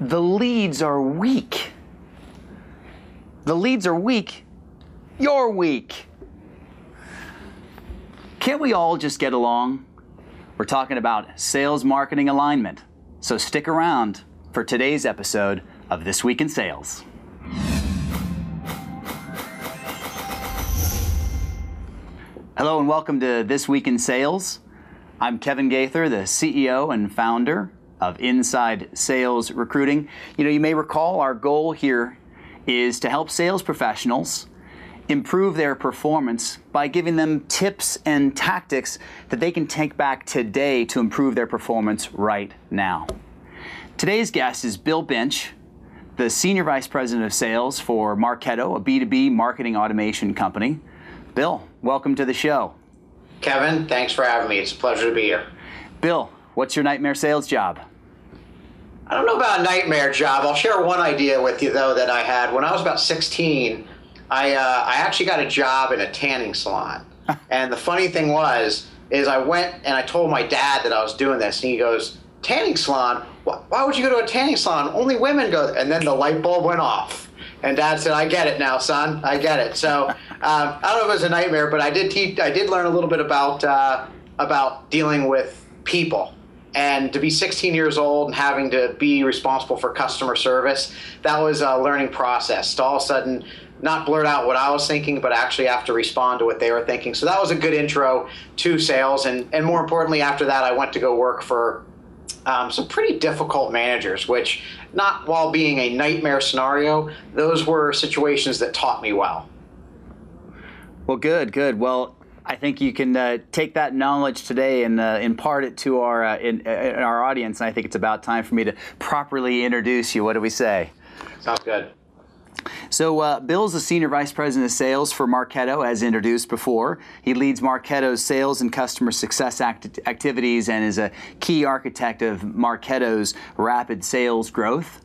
the leads are weak. The leads are weak. You're weak. Can't we all just get along? We're talking about sales marketing alignment. So stick around for today's episode of This Week in Sales. Hello and welcome to This Week in Sales. I'm Kevin Gaither, the CEO and founder of Inside Sales Recruiting. You know, you may recall our goal here is to help sales professionals improve their performance by giving them tips and tactics that they can take back today to improve their performance right now. Today's guest is Bill Binch, the Senior Vice President of Sales for Marketo, a B2B marketing automation company. Bill, welcome to the show. Kevin, thanks for having me. It's a pleasure to be here. Bill, what's your nightmare sales job? I don't know about a nightmare job. I'll share one idea with you, though, that I had. When I was about 16, I, uh, I actually got a job in a tanning salon. and the funny thing was, is I went and I told my dad that I was doing this, and he goes, tanning salon? Why would you go to a tanning salon? Only women go. And then the light bulb went off. And dad said, I get it now, son. I get it. So um, I don't know if it was a nightmare, but I did teach, I did learn a little bit about, uh, about dealing with people and to be 16 years old and having to be responsible for customer service that was a learning process. To all of a sudden not blurt out what i was thinking but actually have to respond to what they were thinking. So that was a good intro to sales. And, and more importantly after that i went to go work for um, some pretty difficult managers which not while being a nightmare scenario those were situations that taught me well. Well good good. Well I think you can uh, take that knowledge today and uh, impart it to our uh, in, uh, in, our audience. And I think it's about time for me to properly introduce you. What do we say? Sounds good. So, uh, Bill's the Senior Vice President of Sales for Marketo, as introduced before. He leads Marketo's sales and customer success act- activities and is a key architect of Marketo's rapid sales growth.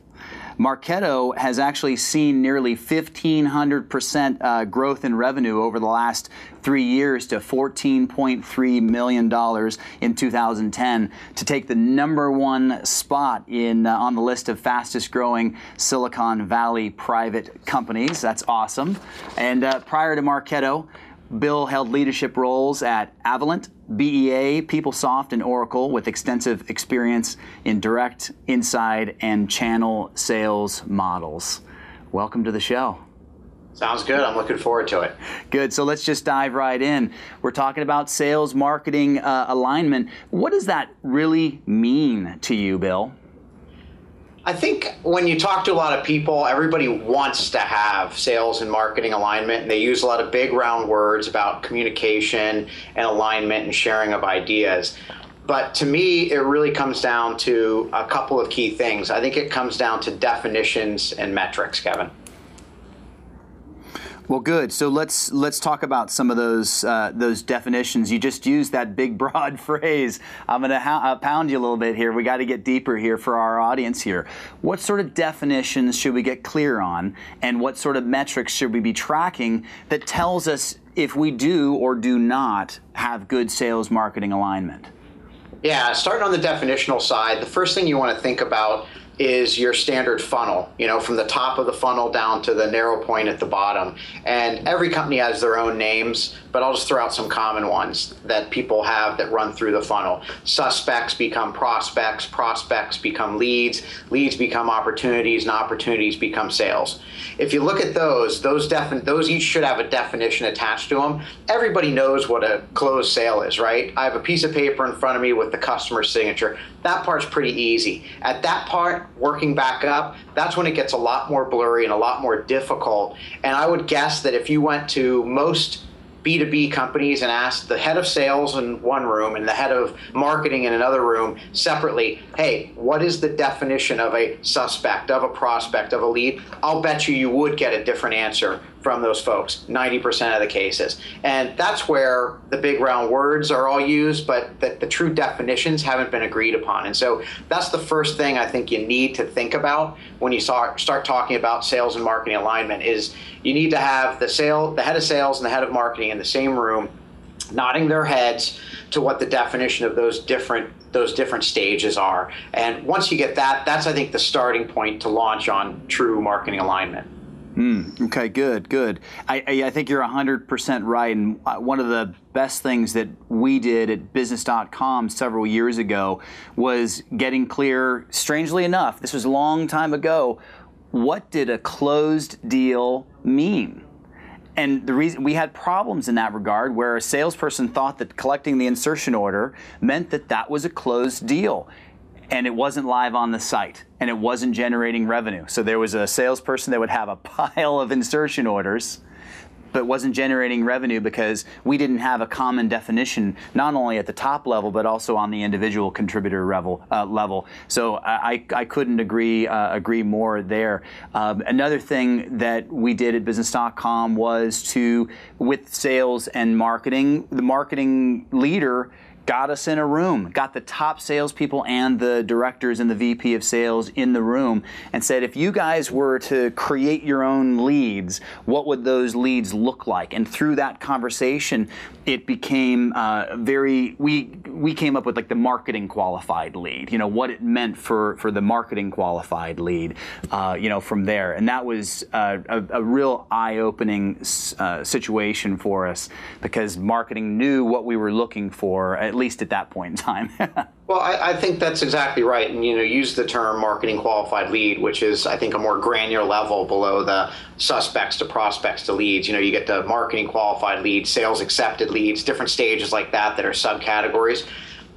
Marketo has actually seen nearly 1,500% uh, growth in revenue over the last three years to $14.3 million in 2010 to take the number one spot in uh, on the list of fastest growing Silicon Valley private companies. That's awesome. And uh, prior to Marketo, Bill held leadership roles at Avalant, BEA, PeopleSoft, and Oracle with extensive experience in direct, inside, and channel sales models. Welcome to the show. Sounds good. I'm looking forward to it. Good. So let's just dive right in. We're talking about sales marketing uh, alignment. What does that really mean to you, Bill? I think when you talk to a lot of people, everybody wants to have sales and marketing alignment, and they use a lot of big round words about communication and alignment and sharing of ideas. But to me, it really comes down to a couple of key things. I think it comes down to definitions and metrics, Kevin. Well, good. So let's let's talk about some of those uh, those definitions. You just used that big broad phrase. I'm going to ha- uh, pound you a little bit here. We got to get deeper here for our audience here. What sort of definitions should we get clear on, and what sort of metrics should we be tracking that tells us if we do or do not have good sales marketing alignment? Yeah, starting on the definitional side, the first thing you want to think about is your standard funnel, you know, from the top of the funnel down to the narrow point at the bottom. And every company has their own names, but I'll just throw out some common ones that people have that run through the funnel. Suspects become prospects, prospects become leads, leads become opportunities, and opportunities become sales. If you look at those, those defin- those each should have a definition attached to them. Everybody knows what a closed sale is, right? I have a piece of paper in front of me with the customer signature. That part's pretty easy. At that part, working back up, that's when it gets a lot more blurry and a lot more difficult. And I would guess that if you went to most B2B companies and asked the head of sales in one room and the head of marketing in another room separately, hey, what is the definition of a suspect, of a prospect, of a lead? I'll bet you you would get a different answer from those folks 90% of the cases and that's where the big round words are all used but the, the true definitions haven't been agreed upon and so that's the first thing i think you need to think about when you start, start talking about sales and marketing alignment is you need to have the sale the head of sales and the head of marketing in the same room nodding their heads to what the definition of those different those different stages are. And once you get that, that's I think the starting point to launch on true marketing alignment. Mm, okay, good, good. I, I, think you're 100% right. And uh, one of the best things that we did at business.com several years ago was getting clear, strangely enough, this was a long time ago, what did a closed deal mean? And the reason we had problems in that regard where a salesperson thought that collecting the insertion order meant that that was a closed deal and it wasn't live on the site and it wasn't generating revenue. So there was a salesperson that would have a pile of insertion orders but wasn't generating revenue because we didn't have a common definition, not only at the top level, but also on the individual contributor level. Uh, level. So I, I couldn't agree uh, agree more there. Um, another thing that we did at Business.com was to, with sales and marketing, the marketing leader got us in a room, got the top salespeople and the directors and the VP of sales in the room, and said, if you guys were to create your own leads, what would those leads look like? And through that conversation, it became uh, very. We we came up with like the marketing qualified lead. You know what it meant for for the marketing qualified lead. Uh, you know from there, and that was uh, a, a, real eye opening uh, situation for us because marketing knew what we were looking for at least at that point in time. well, I, I, think that's exactly right, and you know, use the term marketing qualified lead, which is I think a more granular level below the suspects to prospects to leads. You know, you get the marketing qualified leads, sales accepted leads, different stages like that that are subcategories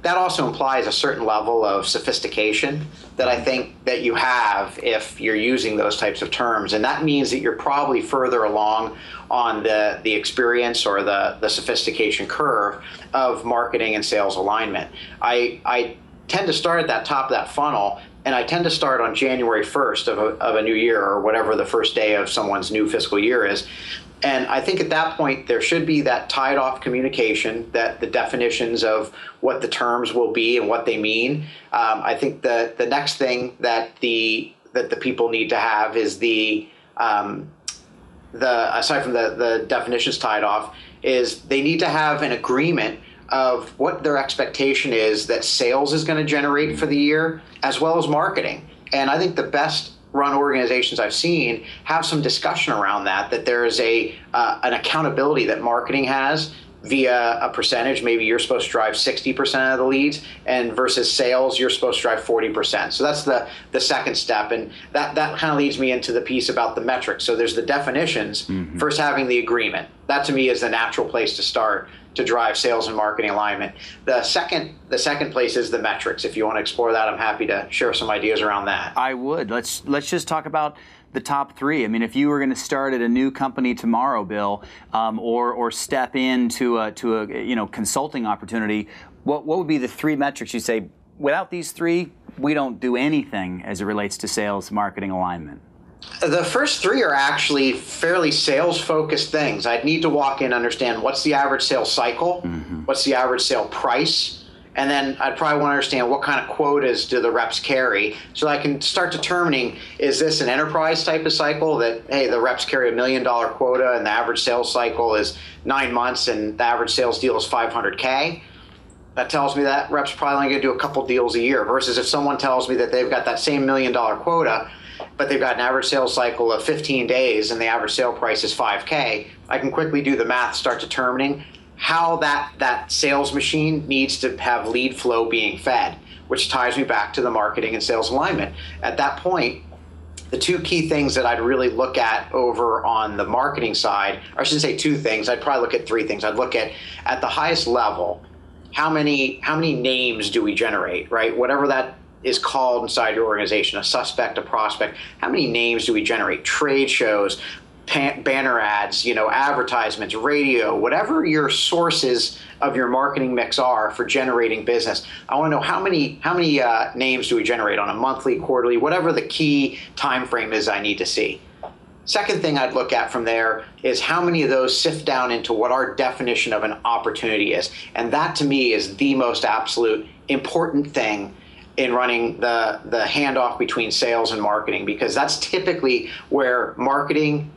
that also implies a certain level of sophistication that I think that you have if you're using those types of terms. And that means that you're probably further along on the, the experience or the, the sophistication curve of marketing and sales alignment. I, I tend to start at that top of that funnel and I tend to start on January 1st of a, of a new year or whatever the first day of someone's new fiscal year is and I think at that point there should be that tied off communication, that the definitions of what the terms will be and what they mean. Um, I think the the next thing that the that the people need to have is the um, the aside from the the definitions tied off is they need to have an agreement of what their expectation is that sales is going to generate for the year as well as marketing. And I think the best run organizations I've seen have some discussion around that. That there is a uh, an accountability that marketing has via a percentage. Maybe you're supposed to drive 60% of the leads, and versus sales, you're supposed to drive 40%. So that's the the second step, and that that kind of leads me into the piece about the metrics. So there's the definitions. Mm-hmm. First, having the agreement. That to me is the natural place to start to drive sales and marketing alignment. The second the second place is the metrics. If you want to explore that, I'm happy to share some ideas around that. I would. Let's let's just talk about the top three. I mean, if you were going to start at a new company tomorrow, Bill, um, or or step into a to a you know consulting opportunity, what what would be the three metrics you say? Without these three, we don't do anything as it relates to sales marketing alignment. The first three are actually fairly sales focused things. I'd need to walk in, understand what's the average sales cycle, mm-hmm. what's the average sale price, and then I'd probably want to understand what kind of quotas do the reps carry so I can start determining is this an enterprise type of cycle that, hey, the reps carry a million dollar quota and the average sales cycle is nine months and the average sales deal is 500K? That tells me that reps probably only going to do a couple deals a year versus if someone tells me that they've got that same million dollar quota but they've got an average sales cycle of 15 days and the average sale price is 5K, I can quickly do the math, start determining how that, that sales machine needs to have lead flow being fed, which ties me back to the marketing and sales alignment. At that point, the two key things that I'd really look at over on the marketing side, I shouldn't say two things, I'd probably look at three things. I'd look at at the highest level, how many how many names do we generate, right? Whatever that is called inside your organization a suspect, a prospect. How many names do we generate? Trade shows, banner ads, you know, advertisements, radio, whatever your sources of your marketing mix are for generating business. I want to know how many how many uh, names do we generate on a monthly, quarterly, whatever the key time frame is I need to see. Second thing I'd look at from there is how many of those sift down into what our definition of an opportunity is. And that to me is the most absolute important thing in running the the handoff between sales and marketing because that's typically where marketing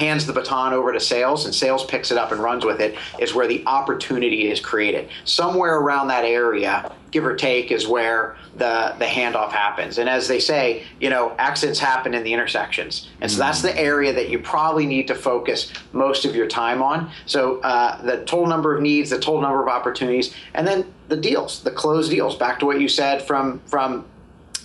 hands the baton over to sales and sales picks it up and runs with it is where the opportunity is created. Somewhere around that area, give or take, is where the, the handoff happens. And as they say, you know, accidents happen in the intersections. And so that's the area that you probably need to focus most of your time on. So uh, the total number of needs, the total number of opportunities, and then the deals, the closed deals. Back to what you said from from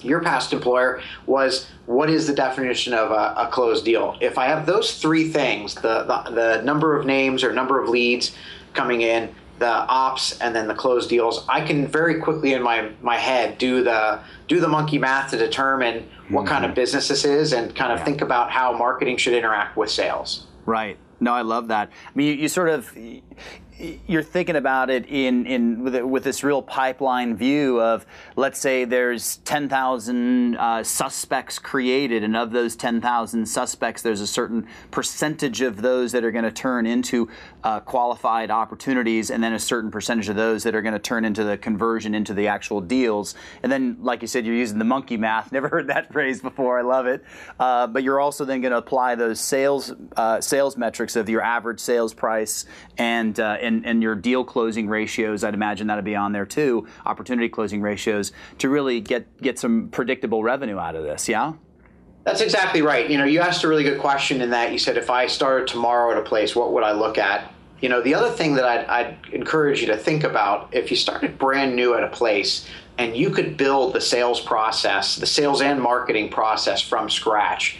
your past employer was what is the definition of a, a, closed deal? If I have those three things, the, the, the number of names or number of leads coming in, the ops, and then the closed deals, I can very quickly in my, my head do the do the monkey math to determine what mm-hmm. kind of business this is and kind of yeah. think about how marketing should interact with sales. Right. No, I love that. I mean, you, you sort of you're thinking about it in, in with, with this real pipeline view of let's say there's 10,000 uh, suspects created and of those 10,000 suspects there's a certain percentage of those that are going to turn into uh, qualified opportunities and then a certain percentage of those that are going to turn into the conversion into the actual deals. And then like you said you're using the monkey math. Never heard that phrase before. I love it. Uh, but you're also then going to apply those sales uh, sales metrics of your average sales price and uh, and, and your deal closing ratios, I'd imagine that'd be on there too, opportunity closing ratios, to really get, get some predictable revenue out of this, yeah? That's exactly right. You know, you asked a really good question in that you said, if I started tomorrow at a place, what would I look at? You know, the other thing that I'd, I'd encourage you to think about if you started brand new at a place and you could build the sales process, the sales and marketing process from scratch,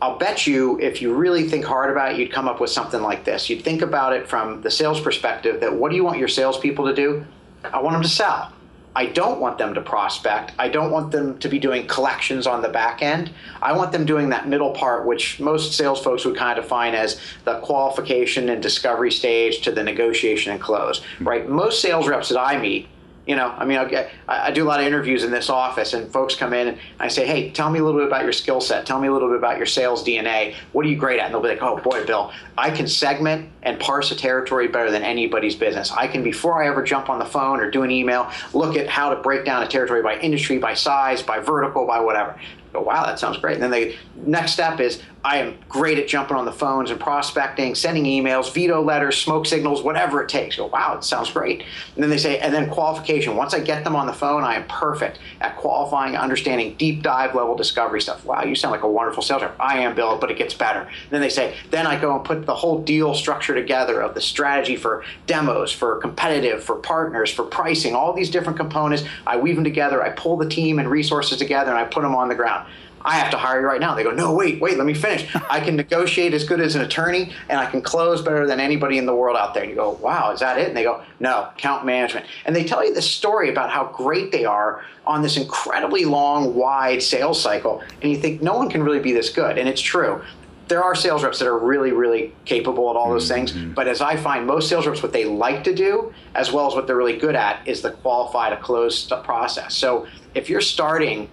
I'll bet you if you really think hard about it, you'd come up with something like this. You'd think about it from the sales perspective that what do you want your salespeople to do? I want them to sell. I don't want them to prospect. I don't want them to be doing collections on the back end. I want them doing that middle part, which most sales folks would kind of define as the qualification and discovery stage to the negotiation and close, right? Most sales reps that I meet you know, I mean, I'll I do a lot of interviews in this office, and folks come in and I say, hey, tell me a little bit about your skill set. Tell me a little bit about your sales DNA. What are you great at? And they'll be like, oh boy, Bill, I can segment and parse a territory better than anybody's business. I can, before I ever jump on the phone or do an email, look at how to break down a territory by industry, by size, by vertical, by whatever go, wow, that sounds great. And then the next step is I am great at jumping on the phones and prospecting, sending emails, veto letters, smoke signals, whatever it takes. go, wow, it sounds great. And then they say, and then qualification. Once I get them on the phone, I am perfect at qualifying, understanding deep dive level discovery stuff. Wow, you sound like a wonderful sales rep. I am, Bill, but it gets better. And then they say, then I go and put the whole deal structure together of the strategy for demos, for competitive, for partners, for pricing, all these different components. I weave them together. I pull the team and resources together and I put them on the ground. I have to hire you right now. They go, no, wait, wait, let me finish. I can negotiate as good as an attorney and I can close better than anybody in the world out there. And you go, wow, is that it? And they go, no, account management. And they tell you this story about how great they are on this incredibly long, wide sales cycle. And you think, no one can really be this good. And it's true. There are sales reps that are really, really capable at all those things. Mm-hmm. But as I find, most sales reps, what they like to do, as well as what they're really good at, is the qualify to close process. So if you're starting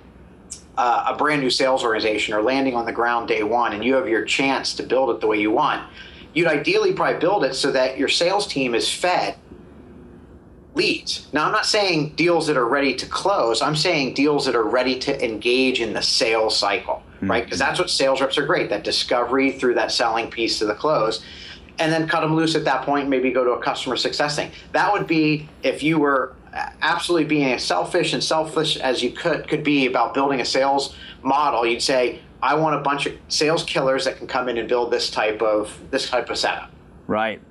uh, a brand new sales organization or landing on the ground day one and you have your chance to build it the way you want, you'd ideally probably build it so that your sales team is fed leads. Now, I'm not saying deals that are ready to close, I'm saying deals that are ready to engage in the sales cycle, mm-hmm. right? Because that's what sales reps are great that discovery through that selling piece to the close. And then cut them loose at that point, maybe go to a customer success thing. That would be if you were absolutely being as selfish and selfish as you could could be about building a sales model, you'd say, I want a bunch of sales killers that can come in and build this type of this type of setup. Right.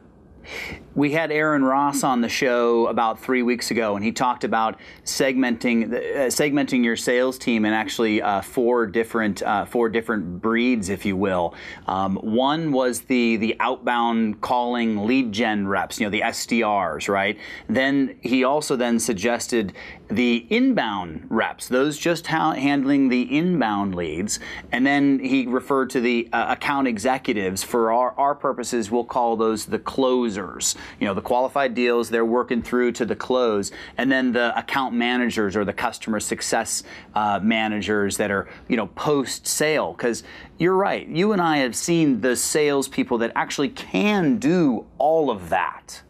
We had Aaron Ross on the show about three weeks ago, and he talked about segmenting uh, segmenting your sales team in actually uh, four different uh, four different breeds, if you will. Um, one was the the outbound calling lead gen reps, you know, the SDRs, right? Then he also then suggested the inbound reps, those just ha- handling the inbound leads, and then he referred to the uh, account executives. For our, our purposes, we'll call those the closers you know, the qualified deals they're working through to the close, and then the account managers or the customer success uh, managers that are, you know, post sale. Because you're right, you and I have seen the salespeople that actually can do all of that,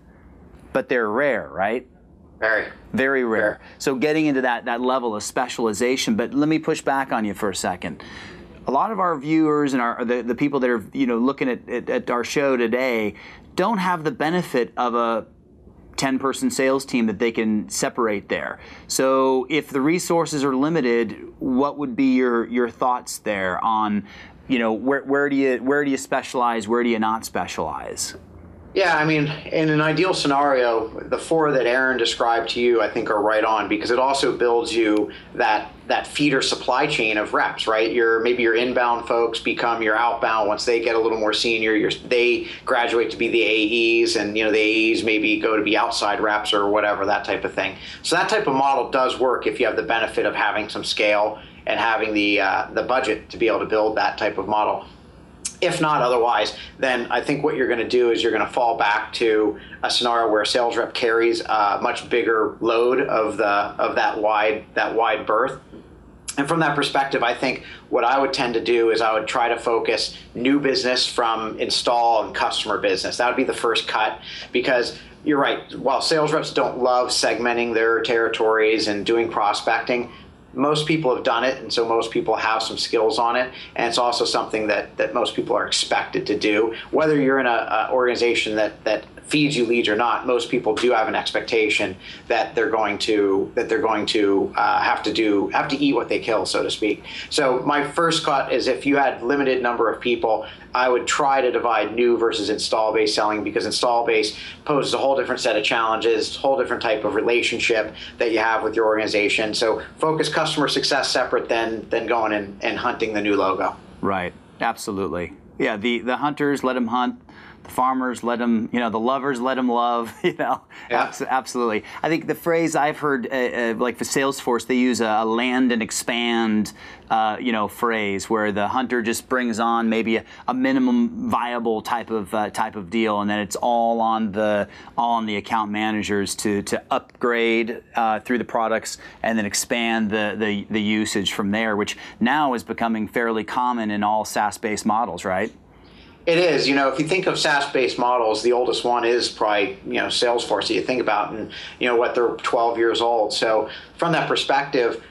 but they're rare, right? Very. Very rare. So getting into that, that level of specialization, but let me push back on you for a second a lot of our viewers and our the, the people that are you know looking at, at, at our show today don't have the benefit of a 10 person sales team that they can separate there. So if the resources are limited, what would be your your thoughts there on you know where where do you where do you specialize, where do you not specialize? Yeah, I mean, in an ideal scenario, the four that Aaron described to you, I think, are right on because it also builds you that that feeder supply chain of reps, right? Your maybe your inbound folks become your outbound once they get a little more senior. they graduate to be the AEs, and you know the AEs maybe go to be outside reps or whatever that type of thing. So that type of model does work if you have the benefit of having some scale and having the uh, the budget to be able to build that type of model if not otherwise, then I think what you're going to do is you're going to fall back to a scenario where a sales rep carries a much bigger load of the of that wide that wide berth. And from that perspective, I think what I would tend to do is I would try to focus new business from install and customer business. That would be the first cut because you're right. While sales reps don't love segmenting their territories and doing prospecting, most people have done it, and so most people have some skills on it. And it's also something that, that most people are expected to do. Whether you're in an organization that, that feeds you leads or not, most people do have an expectation that they're going to that they're going to uh, have to do have to eat what they kill, so to speak. So my first cut is if you had limited number of people, I would try to divide new versus install based selling because install based poses a whole different set of challenges, whole different type of relationship that you have with your organization. So focus customer success separate than than going and, and hunting the new logo. Right. Absolutely. Yeah. The the hunters let them hunt the farmers let them, you know, the lovers let them love, you know. Yeah. absolutely. I think the phrase I've heard, uh, uh, like for Salesforce, they use a, a land and expand, uh, you know, phrase where the hunter just brings on maybe a, a minimum viable type of uh, type of deal, and then it's all on the all on the account managers to to upgrade uh, through the products and then expand the, the the usage from there, which now is becoming fairly common in all SaaS-based models, right? It is. You know, if you think of SaaS-based models, the oldest one is probably you know Salesforce that you think about, and you know what they're 12 years old. So from that perspective,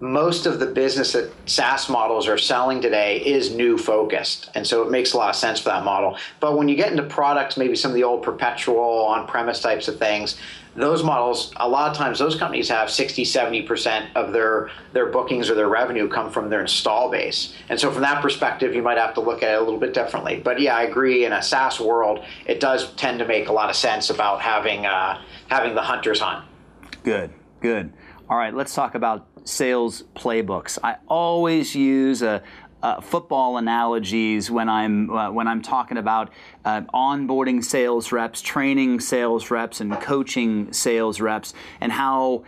most of the business that SaaS models are selling today is new focused. And so it makes a lot of sense for that model. But when you get into products, maybe some of the old perpetual on premise types of things, those models, a lot of times those companies have 60, 70% of their, their bookings or their revenue come from their install base. And so from that perspective, you might have to look at it a little bit differently. But yeah, I agree in a SaaS world, it does tend to make a lot of sense about having, uh, having the hunters hunt. Good, good. All right, let's talk about sales playbooks. I always use a, uh, football analogies when I'm uh, when I'm talking about uh, onboarding sales reps, training sales reps, and coaching sales reps, and how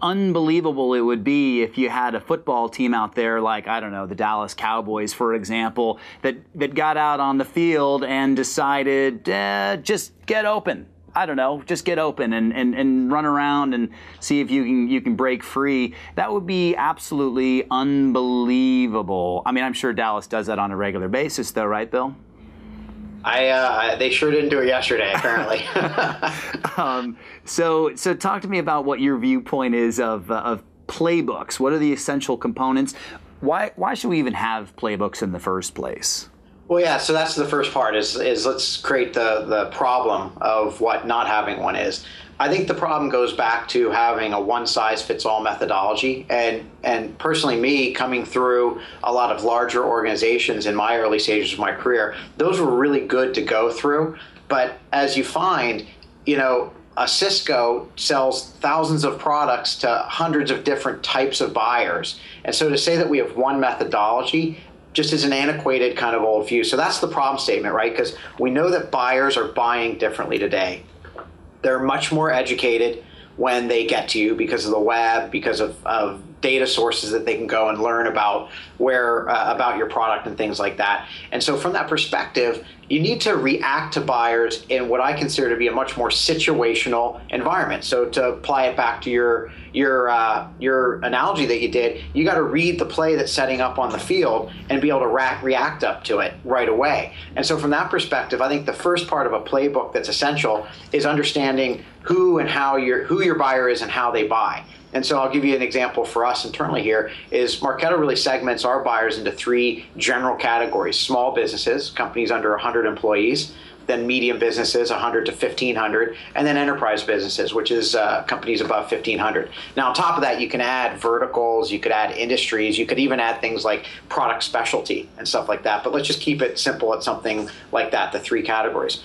unbelievable it would be if you had a football team out there like I don't know the Dallas Cowboys for example that that got out on the field and decided eh, just get open I don't know, just get open and, and, and run around and see if you can you can break free. That would be absolutely unbelievable. I mean, I'm sure Dallas does that on a regular basis, though, right, Bill? I uh, they sure didn't do it yesterday, apparently. um, so so talk to me about what your viewpoint is of uh, of playbooks. What are the essential components? Why why should we even have playbooks in the first place? Well, yeah. So that's the first part. Is is let's create the the problem of what not having one is. I think the problem goes back to having a one size fits all methodology, and and personally, me coming through a lot of larger organizations in my early stages of my career, those were really good to go through. But as you find, you know, a Cisco sells thousands of products to hundreds of different types of buyers. And so to say that we have one methodology just as an antiquated kind of old view. So that's the problem statement, right? Because we know that buyers are buying differently today. They're much more educated when they get to you because of the web, because of, of data sources that they can go and learn about where uh, about your product and things like that. And so from that perspective, you need to react to buyers in what I consider to be a much more situational environment. So to apply it back to your your uh, your analogy that you did, you got to read the play that's setting up on the field and be able to ra- react up to it right away. And so from that perspective, I think the first part of a playbook that's essential is understanding who and how your who your buyer is and how they buy. And so I'll give you an example for us internally here is Marketo really segments our buyers into three general categories. Small businesses, companies under 100 employees, then medium businesses 100 to 1500 and then enterprise businesses which is uh, companies above 1500 now on top of that you can add verticals you could add industries you could even add things like product specialty and stuff like that but let's just keep it simple at something like that the three categories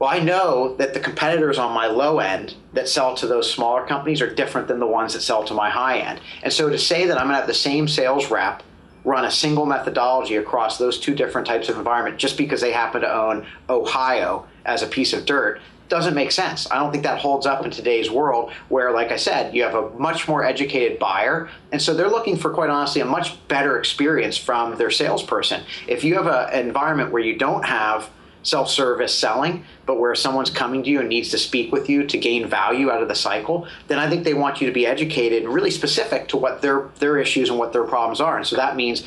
well, I know that the competitors on my low end that sell to those smaller companies are different than the ones that sell to my high end. And so to say that I'm going to have the same sales rep run a single methodology across those two different types of environment just because they happen to own Ohio as a piece of dirt doesn't make sense. I don't think that holds up in today's world where, like I said, you have a much more educated buyer. And so they're looking for, quite honestly, a much better experience from their salesperson. If you have an environment where you don't have self-service selling, but where someone's coming to you and needs to speak with you to gain value out of the cycle, then I think they want you to be educated and really specific to what their their issues and what their problems are. And so that means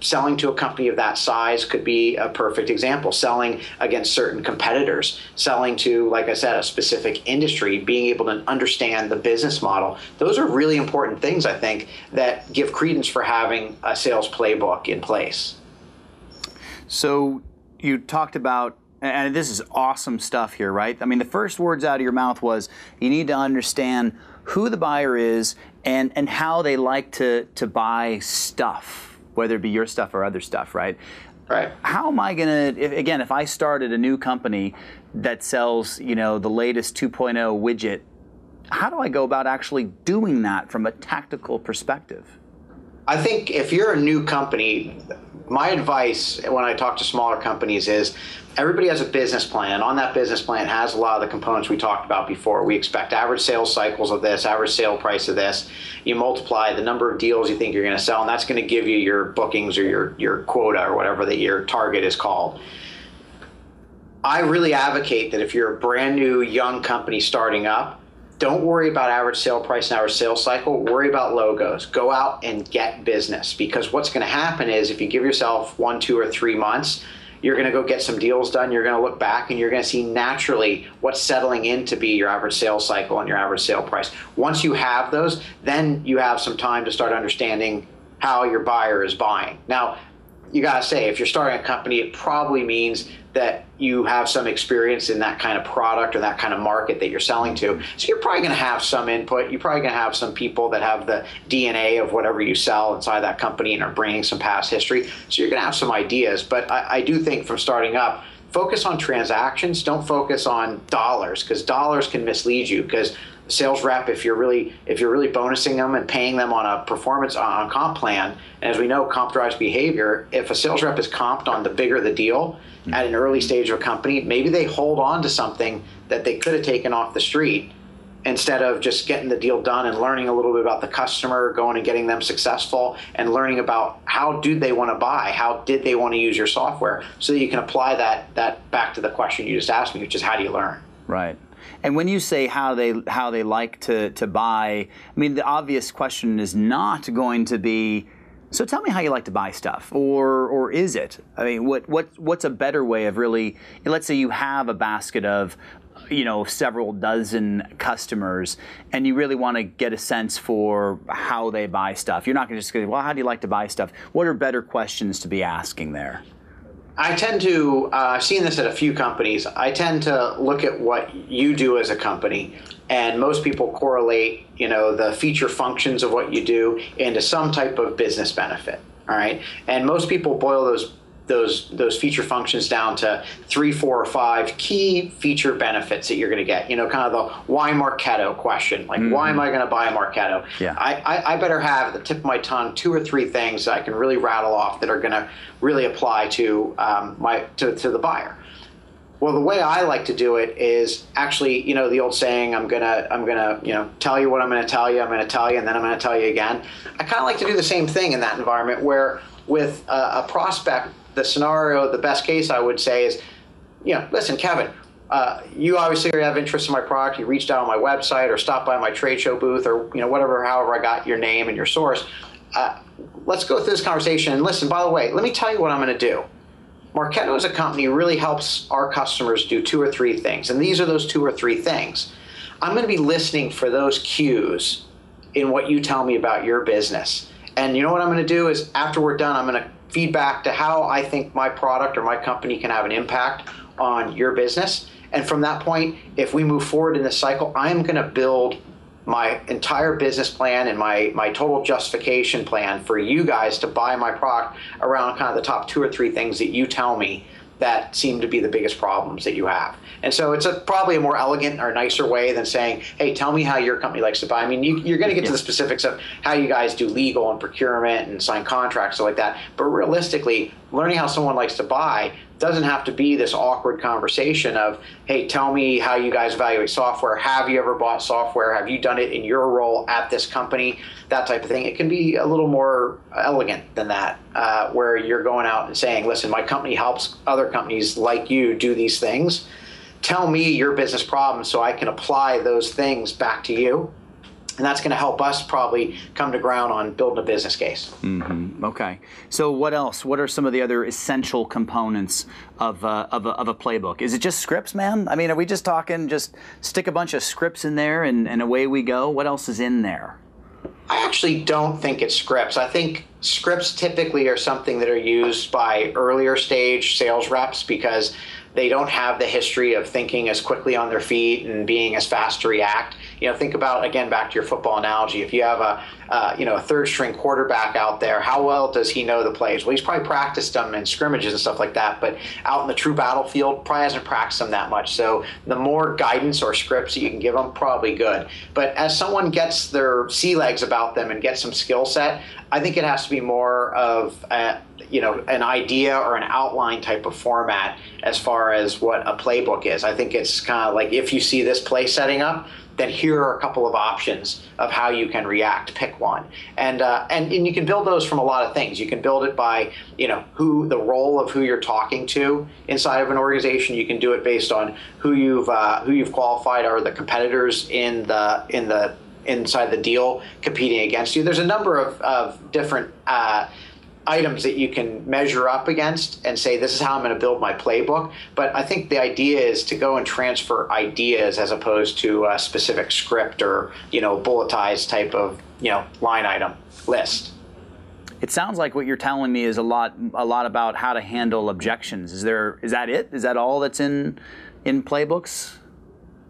selling to a company of that size could be a perfect example. Selling against certain competitors, selling to, like I said, a specific industry, being able to understand the business model. Those are really important things, I think, that give credence for having a sales playbook in place. So you talked about and this is awesome stuff here, right? I mean, the first words out of your mouth was you need to understand who the buyer is and, and how they like to, to buy stuff, whether it be your stuff or other stuff, right? Right. How am I going to, again, if I started a new company that sells, you know, the latest 2.0 widget, how do I go about actually doing that from a tactical perspective? I think if you're a new company, my advice when I talk to smaller companies is everybody has a business plan. On that business plan has a lot of the components we talked about before. We expect average sales cycles of this, average sale price of this. You multiply the number of deals you think you're going to sell, and that's going to give you your bookings or your, your quota or whatever that your target is called. I really advocate that if you're a brand new young company starting up, don't worry about average sale price and average sales cycle. Worry about logos. Go out and get business because what's going to happen is if you give yourself one, two, or three months, you're going to go get some deals done. You're going to look back and you're going to see naturally what's settling in to be your average sales cycle and your average sale price. Once you have those, then you have some time to start understanding how your buyer is buying. Now, you got to say, if you're starting a company, it probably means that you have some experience in that kind of product or that kind of market that you're selling to. So you're probably going to have some input. You're probably going to have some people that have the DNA of whatever you sell inside that company and are bringing some past history. So you're going to have some ideas. But I, I do think from starting up, focus on transactions. Don't focus on dollars because dollars can mislead you because sales rep if you're really if you're really bonusing them and paying them on a performance on a comp plan and as we know comp drives behavior if a sales rep is comped on the bigger the deal hmm. at an early stage of a company maybe they hold on to something that they could have taken off the street instead of just getting the deal done and learning a little bit about the customer going and getting them successful and learning about how do they want to buy how did they want to use your software so that you can apply that that back to the question you just asked me which is how do you learn? Right and when you say how they how they like to to buy, I mean the obvious question is not going to be. So tell me how you like to buy stuff, or or is it? I mean, what what what's a better way of really? Let's say you have a basket of you know several dozen customers and you really want to get a sense for how they buy stuff you're not going to just go well how do you like to buy stuff what are better questions to be asking there I tend to, uh, I've seen this at a few companies. I tend to look at what you do as a company, and most people correlate, you know, the feature functions of what you do into some type of business benefit. All right, and most people boil those those those feature functions down to three, four, or five key feature benefits that you're going to get. You know, kind of the why Marketo question, like mm-hmm. why am I going to buy a Marketo? Yeah. I, I, I better have at the tip of my tongue two or three things that I can really rattle off that are going to really apply to um, my to, to the buyer. Well, the way I like to do it is actually, you know, the old saying, "I'm gonna, I'm gonna, you know, tell you what I'm gonna tell you. I'm gonna tell you, and then I'm gonna tell you again." I kind of like to do the same thing in that environment where, with a, a prospect the scenario, the best case I would say is, you know, listen, Kevin, uh, you obviously have interest in my product. You reached out on my website or stopped by my trade show booth or you know whatever, however I got your name and your source. Uh, let's go through this conversation and listen. By the way, let me tell you what I'm going to do. Marketo as a company really helps our customers do two or three things, and these are those two or three things. I'm going to be listening for those cues in what you tell me about your business. And you know what I'm going to do is after we're done, I'm going to feedback to how I think my product or my company can have an impact on your business. And from that point, if we move forward in this cycle, I'm going to build my entire business plan and my, my total justification plan for you guys to buy my product around kind of the top two or three things that you tell me that seem to be the biggest problems that you have. And so it's a, probably a more elegant or nicer way than saying, hey, tell me how your company likes to buy. I mean, you, are going to get to the specifics of how you guys do legal and procurement and sign contracts, stuff like that. But realistically, learning how someone likes to buy doesn't have to be this awkward conversation of, hey, tell me how you guys evaluate software. Have you ever bought software? Have you done it in your role at this company? That type of thing. It can be a little more elegant than that, uh, where you're going out and saying, listen, my company helps other companies like you do these things. Tell me your business problems so I can apply those things back to you and that's going to help us probably come to ground on building a business case. Mm-hmm. Okay. So what else? What are some of the other essential components of, uh, of, a, of, a, playbook? Is it just scripts, man? I mean, are we just talking just stick a bunch of scripts in there and, and away we go? What else is in there? I actually don't think it's scripts. I think scripts typically are something that are used by earlier stage sales reps because they don't have the history of thinking as quickly on their feet and being as fast to react. You know, think about again back to your football analogy. If you have a uh, you know a third string quarterback out there, how well does he know the plays? Well, he's probably practiced them in scrimmages and stuff like that, but out in the true battlefield, probably hasn't practiced them that much. So the more guidance or scripts that you can give them, probably good. But as someone gets their sea legs about them and gets some skill set, I think it has to be more of a, you know an idea or an outline type of format as far as what a playbook is. I think it's kind of like if you see this play setting up, then here are a couple of options of how you can react. Pick one, and uh, and and you can build those from a lot of things. You can build it by you know who the role of who you're talking to inside of an organization. You can do it based on who you've uh, who you've qualified are the competitors in the in the inside the deal competing against you. There's a number of, of different uh, items that you can measure up against and say, this is how I'm going to build my playbook. But I think the idea is to go and transfer ideas as opposed to a specific script or, you know, bulletized type of, you know, line item list. It sounds like what you're telling me is a lot, a lot about how to handle objections. Is there, is that it? Is that all that's in, in playbooks?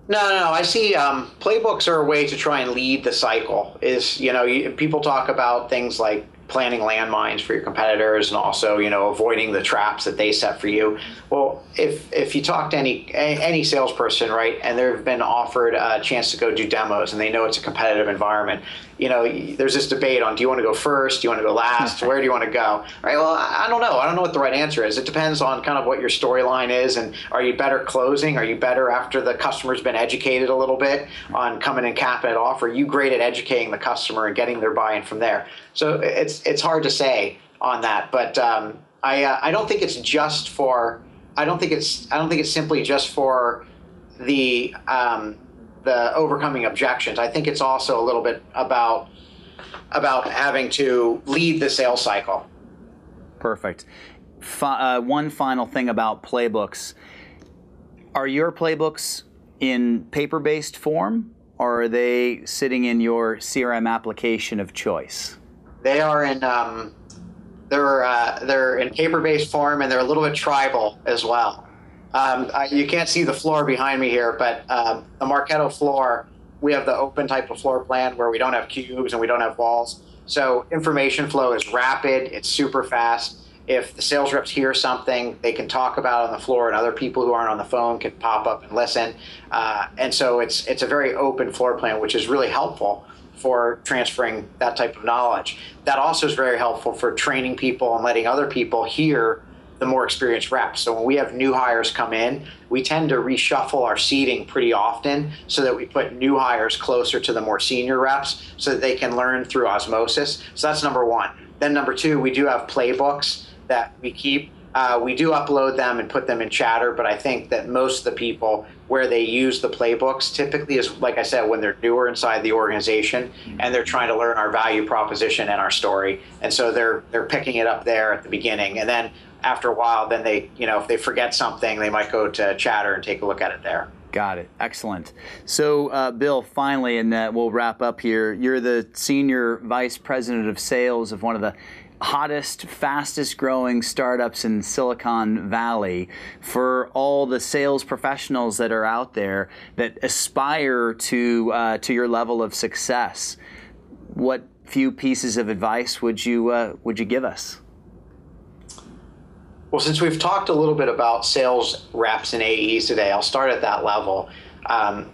No, no, no. I see um, playbooks are a way to try and lead the cycle. Is you know you, people talk about things like planting landmines for your competitors and also you know avoiding the traps that they set for you. Well if if you talk to any any salesperson right and they've been offered a chance to go do demos and they know it's a competitive environment you know there's this debate on do you want to go first? Do you want to go last? Where do you want to go? Right? Well I don't know. I don't know what the right answer is. It depends on kind of what your storyline is and are you better closing? Are you better after the customer's been educated a little bit on coming and capping it off? Are you great at educating the customer and getting their buy-in from there? So it's it's hard to say on that, but um, I uh, I don't think it's just for I don't think it's I don't think it's simply just for the um, the overcoming objections. I think it's also a little bit about about having to lead the sales cycle. Perfect. uh, one final thing about playbooks: Are your playbooks in paper-based form, or are they sitting in your CRM application of choice? They are in um, they're uh, they're in paper-based form and they're a little bit tribal as well. Um, I, you can't see the floor behind me here, but uh, the Marketo floor, we have the open type of floor plan where we don't have cubes and we don't have walls. So information flow is rapid, it's super fast. If the sales reps hear something, they can talk about it on the floor, and other people who aren't on the phone can pop up and listen. Uh, and so it's it's a very open floor plan, which is really helpful for transferring that type of knowledge. That also is very helpful for training people and letting other people hear the more experienced reps. So when we have new hires come in, we tend to reshuffle our seating pretty often so that we put new hires closer to the more senior reps so that they can learn through osmosis. So that's number one. Then number two, we do have playbooks that we keep uh, we do upload them and put them in chatter, but I think that most of the people where they use the playbooks typically is, like I said, when they're newer inside the organization and they're trying to learn our value proposition and our story, and so they're they're picking it up there at the beginning, and then after a while, then they you know if they forget something, they might go to chatter and take a look at it there. Got it. Excellent. So, uh, Bill, finally, and uh, we'll wrap up here. You're the senior vice president of sales of one of the hottest, fastest growing startups in Silicon Valley. For all the sales professionals that are out there that aspire to uh, to your level of success, what few pieces of advice would you uh, would you give us? Well, since we've talked a little bit about sales reps and AEs today, I'll start at that level. Um,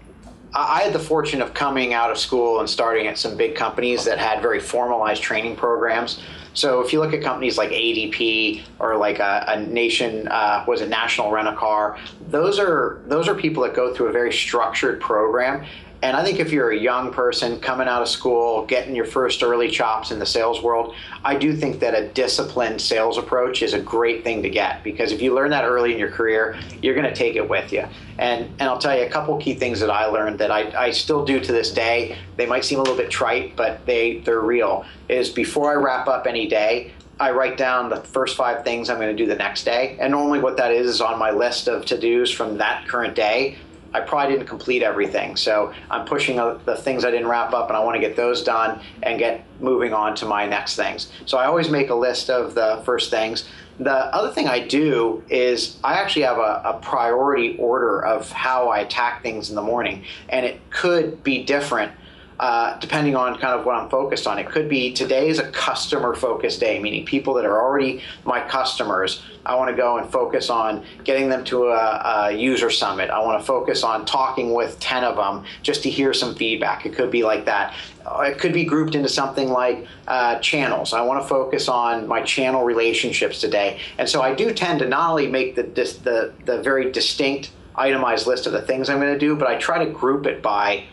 I had the fortune of coming out of school and starting at some big companies that had very formalized training programs. So if you look at companies like ADP or like a, a nation, uh, was it National Rent a Car? Those are those are people that go through a very structured program, and I think if you're a young person coming out of school, getting your first early chops in the sales world, I do think that a disciplined sales approach is a great thing to get because if you learn that early in your career, you're going to take it with you. And and I'll tell you a couple key things that I learned that I, I still do to this day. They might seem a little bit trite, but they they're real. Is before I wrap up any day, I write down the first five things I'm going to do the next day. And normally what that is is on my list of to dos from that current day. I probably didn't complete everything. So I'm pushing the things I didn't wrap up and I want to get those done and get moving on to my next things. So I always make a list of the first things. The other thing I do is I actually have a, a priority order of how I attack things in the morning. And it could be different uh, depending on kind of what I'm focused on. It could be today is a customer focused day, meaning people that are already my customers. I want to go and focus on getting them to a, a, user summit. I want to focus on talking with 10 of them just to hear some feedback. It could be like that. Uh, it could be grouped into something like uh, channels. I want to focus on my channel relationships today. And so I do tend to not only make the, the, the very distinct itemized list of the things I'm going to do, but I try to group it by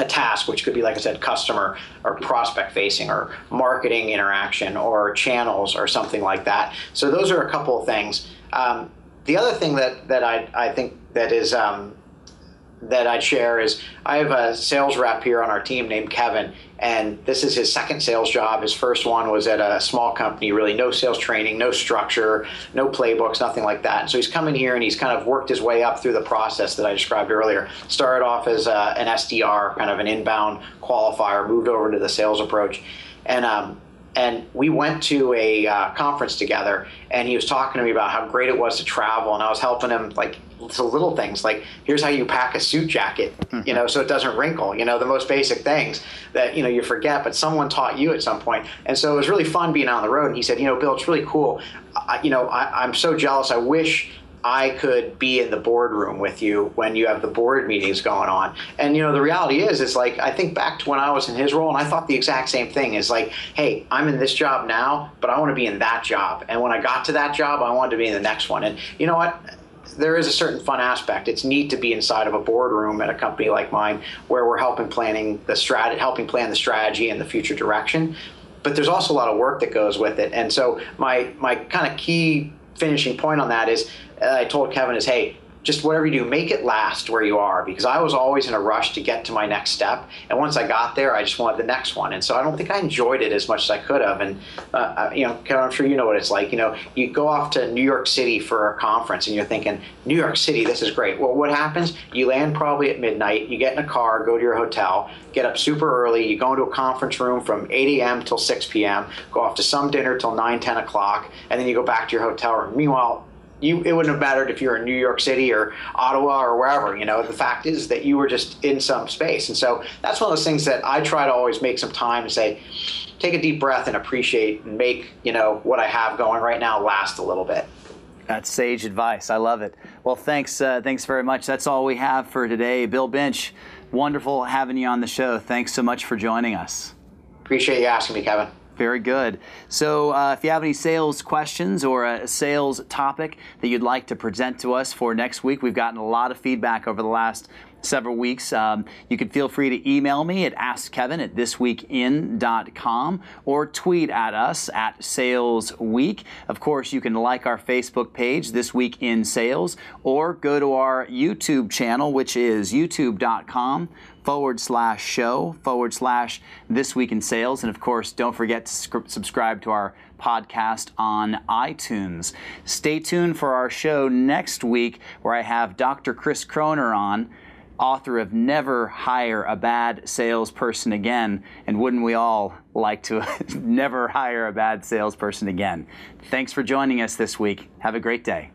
a task, which could be, like I said, customer or prospect facing or marketing interaction or channels or something like that. So those are a couple of things. Um, the other thing that, that I, I think that is um, that I'd share is I have a sales rep here on our team named Kevin, and this is his second sales job. His first one was at a small company, really no sales training, no structure, no playbooks, nothing like that. So he's come in here and he's kind of worked his way up through the process that I described earlier. Started off as a, uh, an SDR, kind of an inbound qualifier, moved over to the sales approach, and um, and we went to a uh, conference together and he was talking to me about how great it was to travel and i was helping him like to little things like here's how you pack a suit jacket you know mm-hmm. so it doesn't wrinkle you know the most basic things that you know you forget but someone taught you at some point and so it was really fun being on the road and he said you know bill it's really cool I, you know I, i'm so jealous i wish I could be in the boardroom with you when you have the board meetings going on. And you know, the reality is, it's like I think back to when I was in his role, and I thought the exact same thing. Is like, hey, I'm in this job now, but I want to be in that job. And when I got to that job, I wanted to be in the next one. And you know what? There is a certain fun aspect. It's neat to be inside of a boardroom at a company like mine where we're helping planning the strat, helping plan the strategy and the future direction. But there's also a lot of work that goes with it. And so my my kind of key finishing point on that is uh, I told Kevin is, hey, just whatever you do, make it last where you are because I was always in a rush to get to my next step. And once I got there, I just wanted the next one. And so I don't think I enjoyed it as much as I could have. And, uh, uh you know, I'm sure you know what it's like. You know, you go off to New York City for a conference and you're thinking, New York City, this is great. Well, what happens? You land probably at midnight, you get in a car, go to your hotel, get up super early, you go into a conference room from 8 a.m. till 6 p.m., go off to some dinner till 9, 10 o'clock, and then you go back to your hotel room. Meanwhile, you it wouldn't have mattered if you're in New York City or Ottawa or wherever. You know, the fact is that you were just in some space, and so that's one of those things that I try to always make some time to say, take a deep breath and appreciate and make you know what I have going right now last a little bit. That's sage advice. I love it. Well, thanks, uh, thanks very much. That's all we have for today. Bill Binch, wonderful having you on the show. Thanks so much for joining us. Appreciate you asking me, Kevin. Very good. So, uh, if you have any sales questions or a sales topic that you'd like to present to us for next week, we've gotten a lot of feedback over the last several weeks. Um, you can feel free to email me at askkevin at thisweekin.com or tweet at us at Sales Week. Of course, you can like our Facebook page, This Week in Sales, or go to our YouTube channel, which is youtube.com forward slash show forward slash This Week in Sales. And of course, don't forget to subscribe to our podcast on iTunes. Stay tuned for our show next week where I have Dr. Chris Croner on author of Never Hire a Bad Salesperson Again. And wouldn't we all like to never hire a bad salesperson again? Thanks for joining us this week. Have a great day.